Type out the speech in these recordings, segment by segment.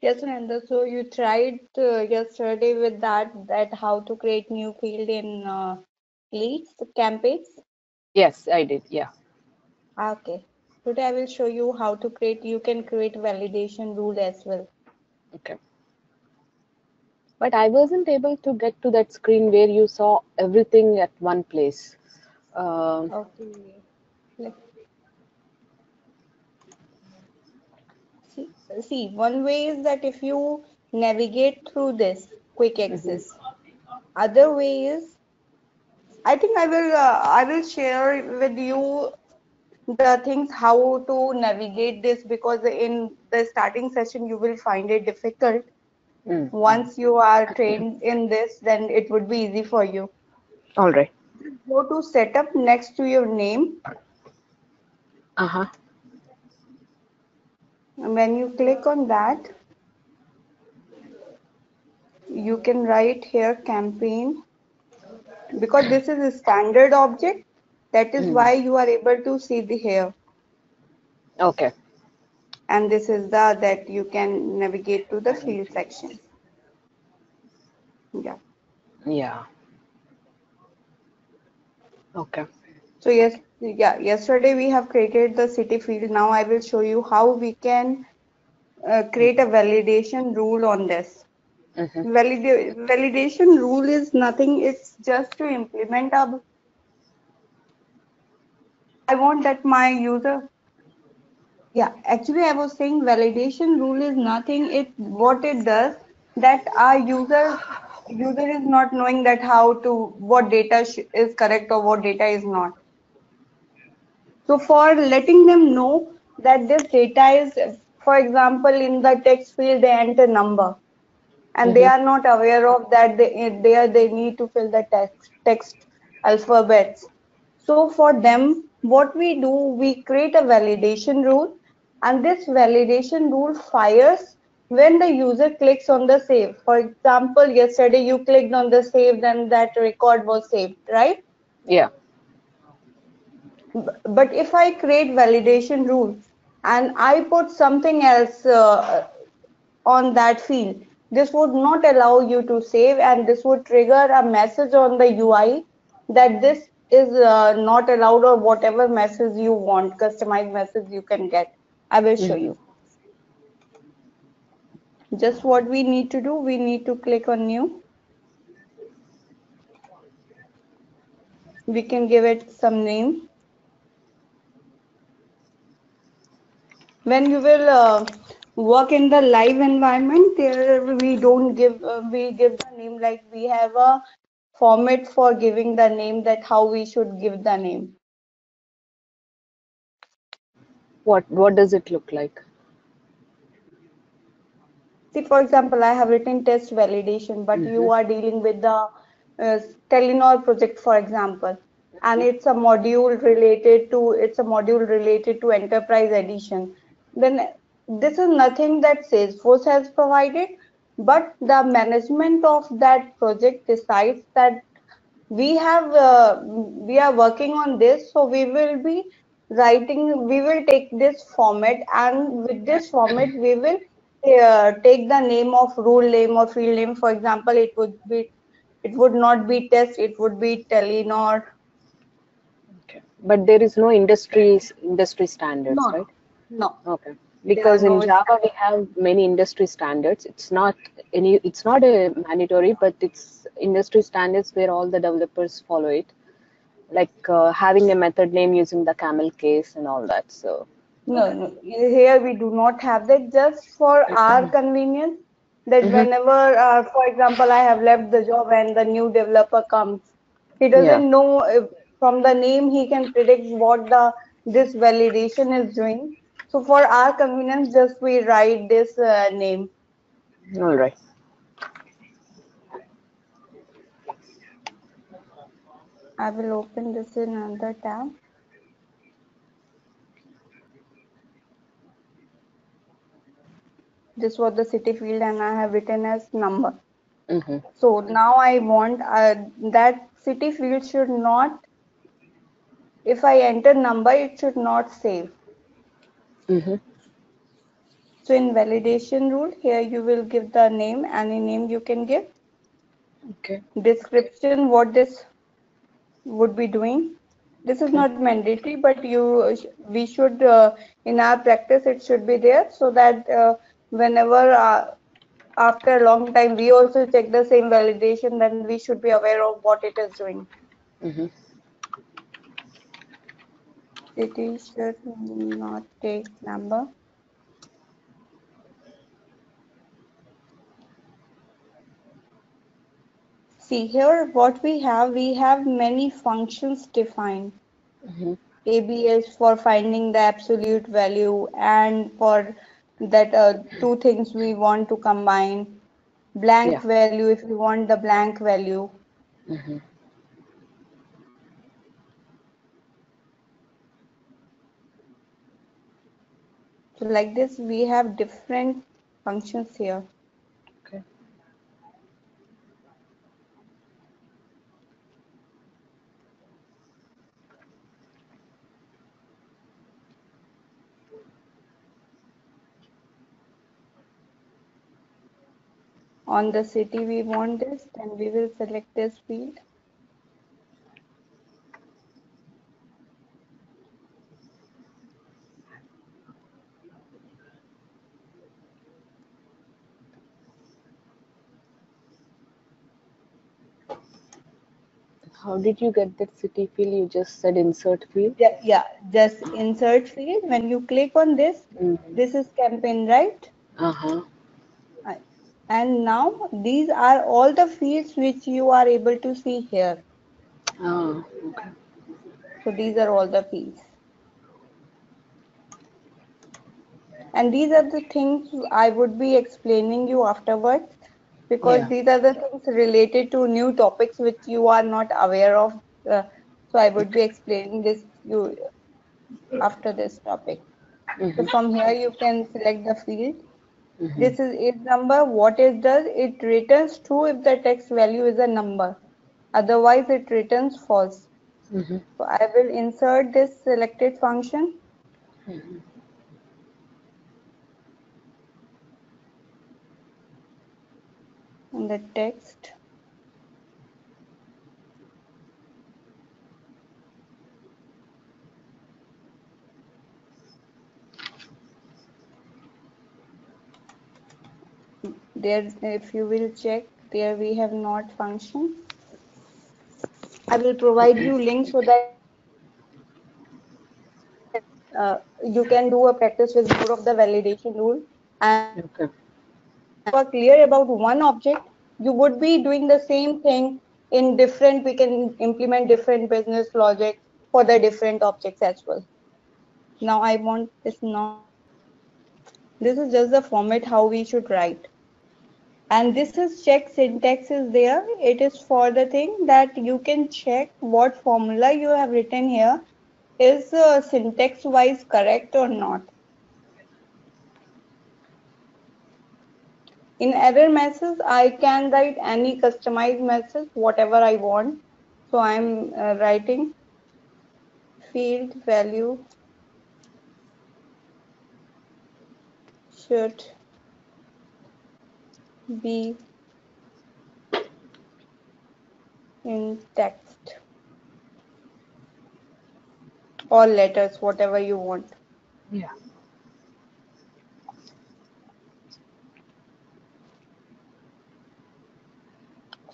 Yes, Nanda. So you tried uh, yesterday with that that how to create new field in uh, leads campaigns. Yes, I did. Yeah. Ah, Okay. Today I will show you how to create. You can create validation rule as well. Okay. But I wasn't able to get to that screen where you saw everything at one place. Um, Okay. Let- See, see, one way is that if you navigate through this quick access. Other way is, I think I will uh, I will share with you the things how to navigate this because in the starting session you will find it difficult. mm. Once you are trained in this, then it would be easy for you. All right. Go to setup next to your name. Uh-huh. And when you click on that, you can write here campaign because this is a standard object. That is Hmm. why you are able to see the here. Okay. And this is the that you can navigate to the field section. Yeah. Yeah. Okay. So yes, yeah. Yesterday we have created the city field. Now I will show you how we can uh, create a validation rule on this. Mm-hmm. Valida- validation rule is nothing, it's just to implement a. I want that my user. Yeah, actually, I was saying validation rule is nothing. It what it does that our user user is not knowing that how to what data sh- is correct or what data is not. So for letting them know that this data is, for example, in the text field they enter number. And they mm-hmm. are not aware of that they they they need to fill the text text alphabets. So for them what we do we create a validation rule. And this validation rule fires when the user clicks on the save. For example yesterday you clicked on the save then that record was saved right? Yeah. But if i create validation rules and i put something else uh, on that field this would not allow you to save and this would trigger a message on the ui that this is uh, not allowed or whatever message you want customized message you can get. I will show you. Just what we need to do we need to click on new. We can give it some name when you will uh, work in the live environment there we don't give uh, we give the name like we have a format for giving the name that how we should give the name. What What does it look like? see for example i have written test validation but you are dealing with the uh, telenor project for example and it's a module related to it's a module related to enterprise edition then this is nothing that salesforce has provided but the management of that project decides that we have uh, we are working on this so we will be writing we will take this format and with this format we will uh, take the name of rule name or field name for example it would be it would not be test it would be telenor Okay. But there is no industry industry standards, no right? No Okay. Because in Java we have many industry standards. It's not any. It's not a mandatory, but it's industry standards where all the developers follow it. Like uh, having a method name using the camel case and all that. So No, no. Here we do not have that. Just for our convenience, that whenever, uh, for example, I have left the job and the new developer comes, he doesn't know if, from the name he can predict what the this validation is doing. So for our convenience, just we write this uh, name. All right. I will open this in another tab. This was the city field and I have written as number. Mm-hmm. So now I want uh, that city field should not, if I enter number, it should not save. Mm-hmm. So in validation rule, here you will give the name, any name you can give. Okay. Description, what this would be doing. This is not mandatory, but you, we should, uh, in our practice, it should be there so that uh, whenever uh, after a long time we also check the same validation, then we should be aware of what it is doing. Mm-hmm. City should not take number. See here what we have, we have many functions defined. Mm-hmm. ABS for finding the absolute value and for that uh, two things we want to combine. Blank Yeah. value if you want the blank value. Mm-hmm. So like this we have different functions here. Okay. On the city we want this, then we will select this field. How did you get that city field? You just said insert field. Yeah, yeah, just insert field. When you click on this, Mm-hmm. this is campaign, right? Uh-huh. And now these are all the fields which you are able to see here. Ah, okay. So these are all the fields. And these are the things I would be explaining you afterwards because Yeah. these are the things related to new topics which you are not aware of. Uh, so I would be explaining this you after this topic. So Mm-hmm. from here you can select the field. Mm-hmm. This is its number. What it does, it returns true if the text value is a number. Otherwise, it returns false. Mm-hmm. So I will insert this selected function. In the text. There, if you will check, there we have not function. I will provide you link so that uh, you can do a practice with more of the validation rule and Okay. Are clear about one object, you would be doing the same thing in different, we can implement different business logic for the different objects as well. Now I want this now. This is just the format how we should write. And this is check syntax is there. It is for the thing that you can check what formula you have written here is uh, syntax wise correct or not. In error message, I can write any customized message, whatever I want. So I'm uh, writing field value should be in text or letters, whatever you want. Yeah.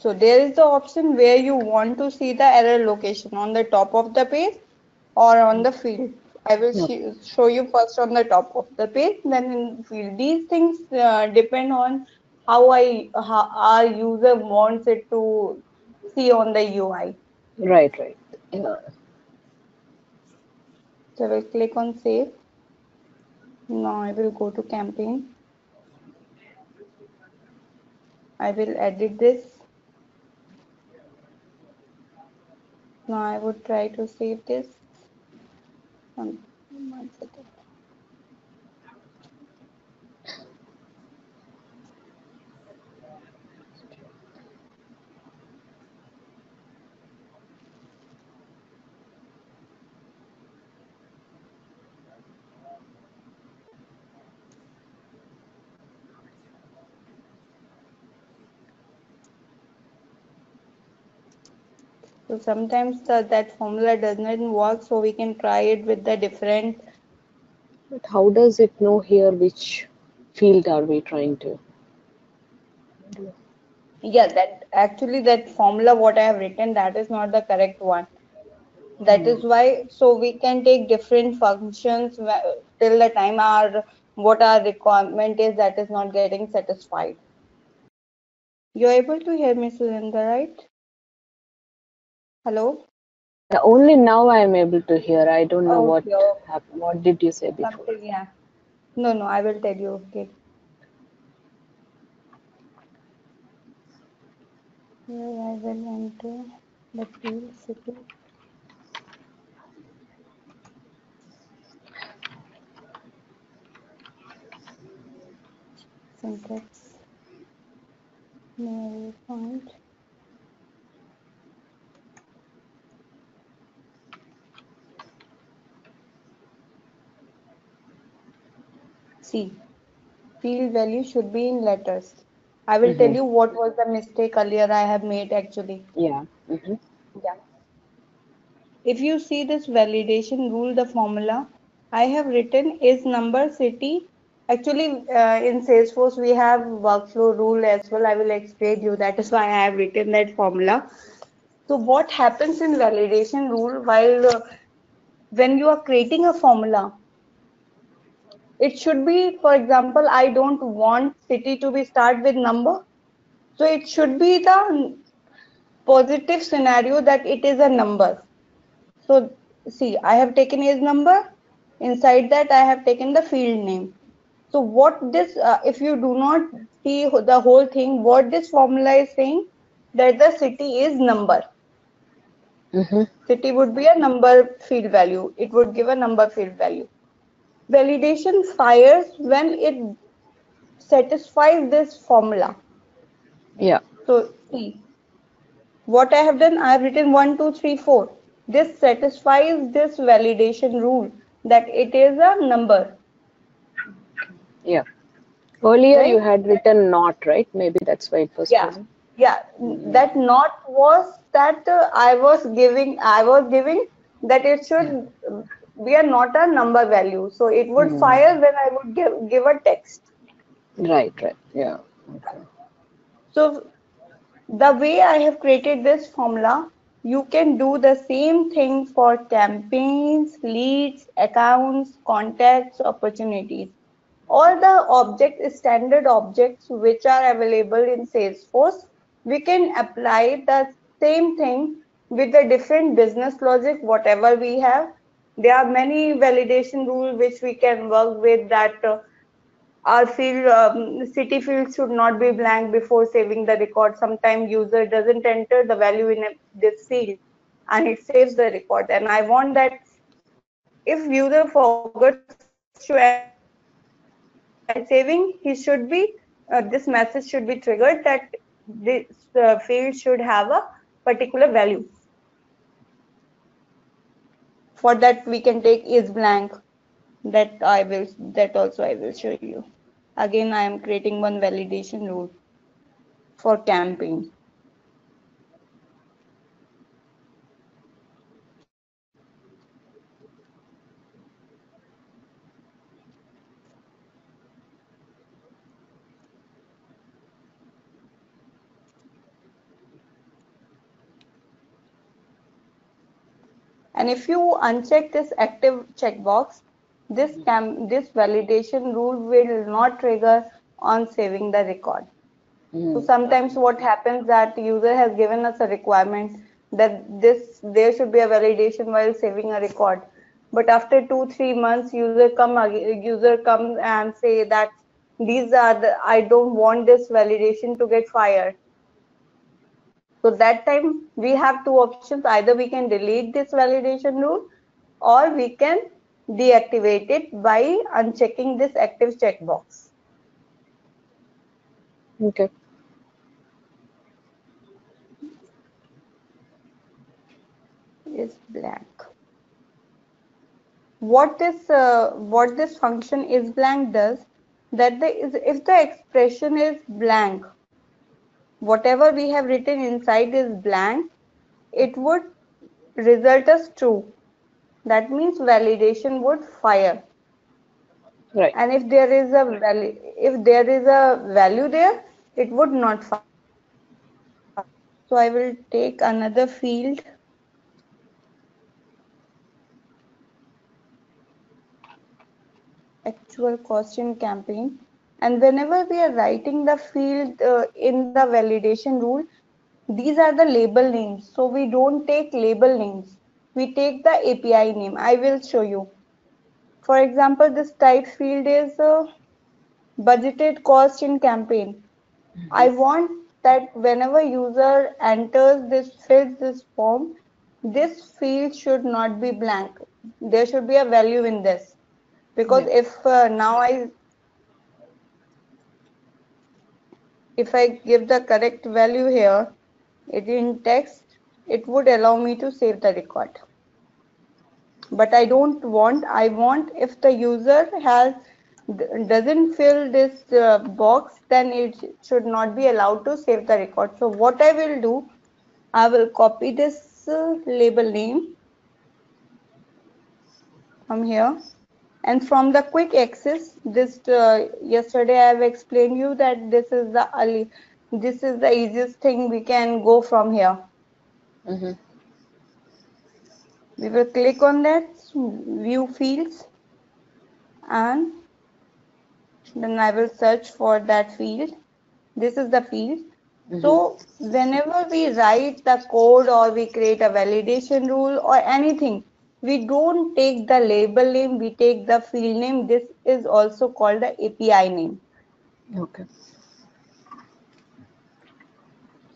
So there is the option where you want to see the error location on the top of the page or on the field. I will Yeah. sh- show you first on the top of the page, then in field. These things uh, depend on how I how our user wants it to see on the UI. Right, right. Yeah. So I will click on save. Now I will go to campaign. I will edit this. Now I would try to save this. Um, one second. So sometimes the, that formula does not work, so we can try it with the different. But how does it know here which field are we trying to? Yeah, that actually that formula what I have written that is not the correct one. That is hmm. why so we can take different functions till the time our what our requirement is that is not getting satisfied. You're able to hear me, Surinda, right? Hello? Only now I am able to hear. I don't know what Okay, okay. happened. What did you say before? Something, yeah. No, no, I will tell you. Okay. Here I will enter the field city. Syntax. Mary point. C. Field value should be in letters. I will tell Mhm. you what was the mistake earlier I have made actually. Yeah. hmm Yeah. If you see this validation rule, the formula, I have written is number city. Actually, uh, in Salesforce, we have workflow rule as well. I will explain you. That is why I have written that formula. So what happens in validation rule while uh, when you are creating a formula, it should be, for example, I don't want city to be start with number. So it should be the positive scenario that it is a number. So see, I have taken his number. Inside that, I have taken the field name. So what this, uh, if you do not see the whole thing, what this formula is saying that the city is number. hmm City would be a number field value. It would give a number field value. Validation fires when it satisfies this formula. Yeah. So see, what I have done, I have written one, two, three, four. This satisfies this validation rule that it is a number. Yeah. Earlier you had written not, right? Maybe that's why it was Yeah, present. yeah. That not was that uh, I was giving. I was giving that it should be are not a number value. So it would Hmm. fire when I would give give a text. Right, right. Yeah. Okay. So the way I have created this formula, you can do the same thing for campaigns, leads, accounts, contacts, opportunities. All the object standard objects which are available in Salesforce, we can apply the same thing with the different business logic, whatever we have. There are many validation rules which we can work with that uh, our field um, city field should not be blank before saving the record. Sometimes user doesn't enter the value in this field and it saves the record. And i want that if user forgets to add saving he should be uh, this message should be triggered that this uh, field should have a particular value for that we can take is blank that I will that also I will show you. Again, I am creating one validation rule for campaign. And if you uncheck this active checkbox, this cam this validation rule will not trigger on saving the record. So Mm. sometimes what happens that user has given us a requirement that this there should be a validation while saving a record. but after two three months user come user comes and say that these are the i don't want this validation to get fired so that time we have two options. Either we can delete this validation rule or we can deactivate it by unchecking this active checkbox. Okay. Is blank. What this uh, what this function is blank does that the is if the expression is blank whatever we have written inside is blank it would result as true. That means validation would fire. Right. And if there is a value if there is a value there it would not fire so i will take another field. Actual cost in campaign and whenever we are writing the field uh, in the validation rule these are the label names. So we don't take label names. We take the api name. I will show you. For example this type field is uh, budgeted cost in campaign. I want that whenever user enters this fills this form this field should not be blank. There should be a value in this. Because if uh, now I if I give the correct value here it in text it would allow me to save the record. But I don't want I want if the user has doesn't fill this uh, box then it should not be allowed to save the record. So what I will do I will copy this uh, label name from here and from the quick access this uh, yesterday i have explained you that this is the early this is the easiest thing we can go from here. Mm-hmm. we will click on that view fields and then i will search for that field. This is the field. So whenever we write the code or we create a validation rule or anything we don't take the label name we take the field name. This is also called the api name. Okay.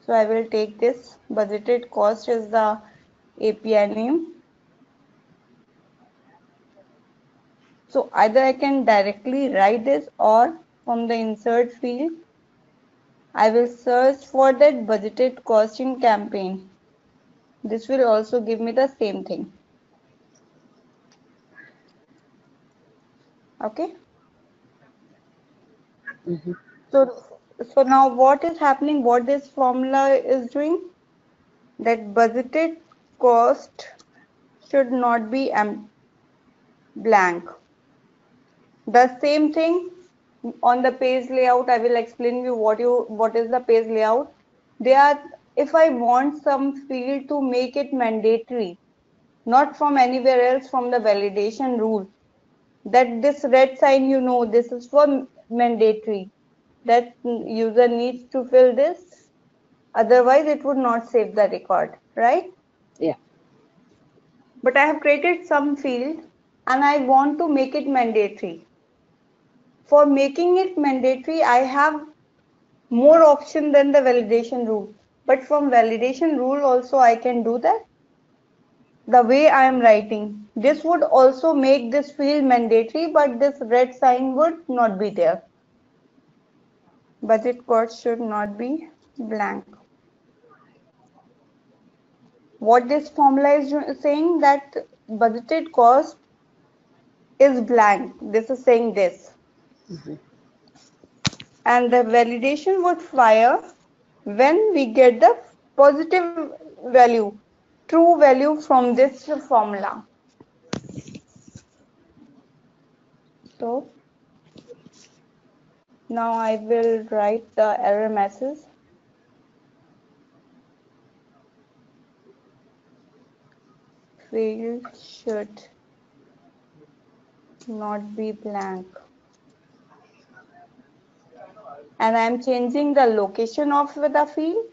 So i will take this. Budgeted cost is the api name. So either i can directly write this or from the insert field i will search for that budgeted costing campaign. This will also give me the same thing okay? Mm-hmm. so so now what is happening what this formula is doing? That budgeted cost should not be blank. The same thing on the page layout i will explain you what you what is the page layout. They are if i want some field to make it mandatory not from anywhere else from the validation rule that this red sign you know this is for mandatory that user needs to fill this. Otherwise it would not save the record right? Yeah. But i have created some field and i want to make it mandatory. For making it mandatory i have more option than the validation rule. But from validation rule also i can do that the way i am writing this would also make this field mandatory but this red sign would not be there. Budget cost should not be blank. What this formula is saying that budgeted cost is blank. This is saying this. Mm-hmm. And the validation would fire when we get the positive value true value from this formula so now I will write the error message field should not be blank and I am changing the location of the field.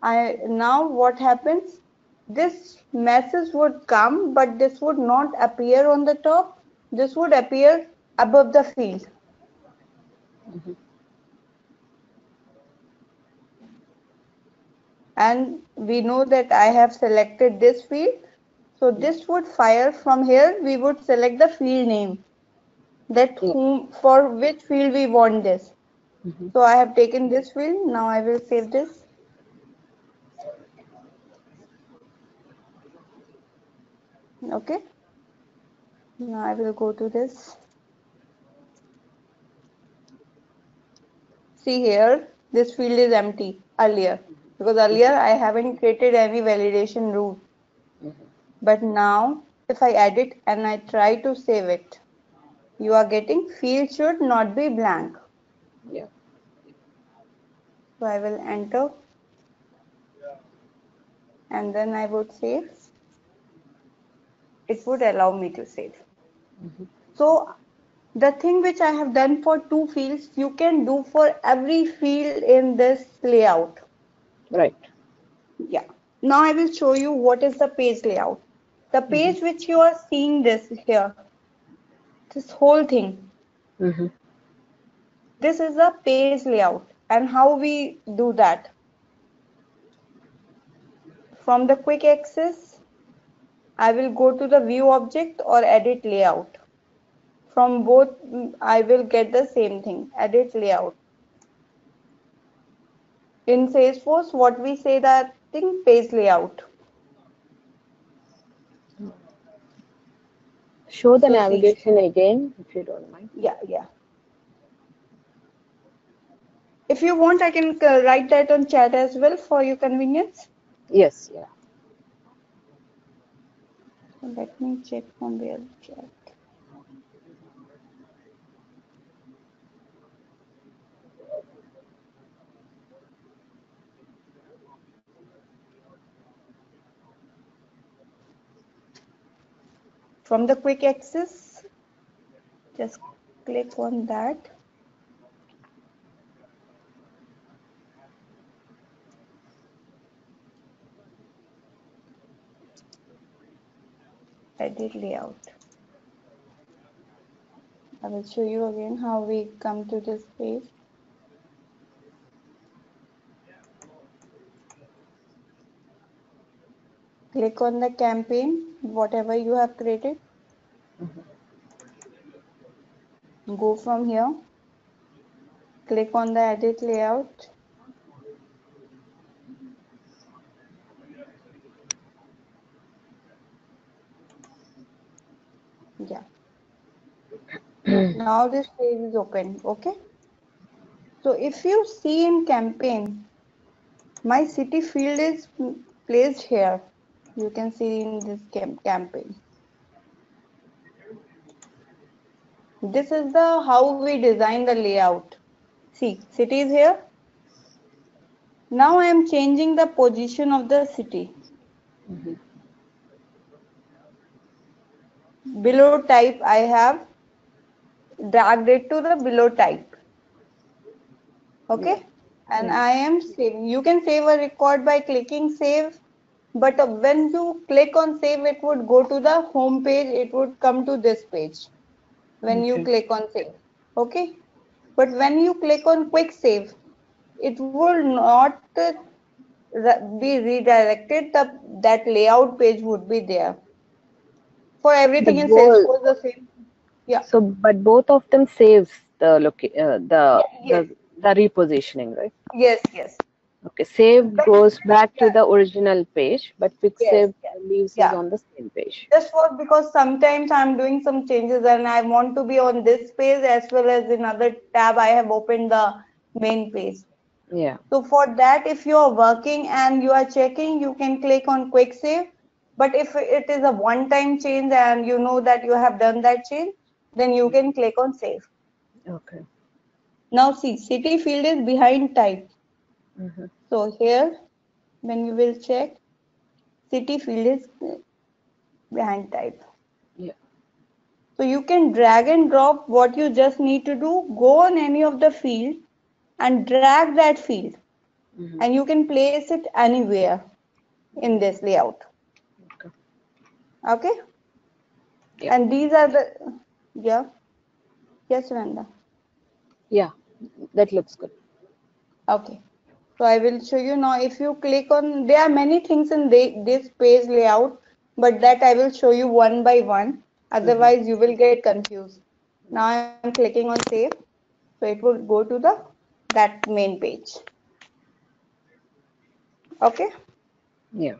I now what happens? this message would come, but this would not appear on the top. This would appear above the field. And we know that I have selected this field. So this would fire from here. We would select the field name that Yeah. whom, for which field we want this. Mhm. So I have taken this field. Now I will save this. Okay. Now I will go to this. See here, this field is empty earlier because earlier I haven't created any validation rule. But now if I edit and I try to save it, you are getting field should not be blank. Yeah. So I will enter and then I would save. It would allow me to save. Mm-hmm. So the thing which I have done for two fields, you can do for every field in this layout. Right. Yeah. Now I will show you what is the page layout. The page which you are seeing this here, this whole thing, Mm-hmm. this is the page layout and how we do that. From the quick access, I will go to the view object or edit layout. From both, I will get the same thing, edit layout. In Salesforce, what we say that thing, page layout. Show the So navigation again, if you don't mind. Yeah, yeah. If you want, I can uh, write that on chat as well for your convenience. Yes, yeah. Let me check from where chat. From the quick access, just click on that. Edit layout. I will show you again how we come to this page. Click on the campaign, whatever you have created. Mm-hmm. Go from here. Click on the edit layout. Yeah. now this page is open. Okay. So if you see in campaign, my city field is placed here. You can see in this cam campaign. This is the how we design the layout. See, city is here. Now I am changing the position of the city. Mm-hmm. Below type, I have dragged it to the below type. Okay. And I am saving. You can save a record by clicking save. But uh, when you click on save, it would go to the home page. It would come to this page when you click on save. Okay. But when you click on quick save, it will not uh, be redirected. The, that layout page would be there. For everything in goal- Salesforce, the same. Yeah. So, but both of them saves the loca- uh, the, Yeah, the the repositioning, right? Yes, yes. Okay, save But- goes back to the original page, but quick Yes, save leaves Yeah. on the same page. Just for because sometimes I'm doing some changes and I want to be on this page as well as in other tab I have opened the main page. Yeah. So for that, if you are working and you are checking, you can click on quick save. But if it is a one-time change and you know that you have done that change, then you can click on save. Okay. Now see, city field is behind type. hmm So here, when you will check, city field is behind type. Yeah. So you can drag and drop what you just need to do. Go on any of the field and drag that field Mhm. and you can place it anywhere in this layout. Okay. Yeah. And these are the, yeah. Yes, Randa. Yeah, that looks good. Okay. So I will show you now. If you click on, there are many things in the, this page layout, but that I will show you one by one. Otherwise, mm-hmm. you will get confused. Now I'm clicking on save. So it will go to the that main page. Okay. Yeah.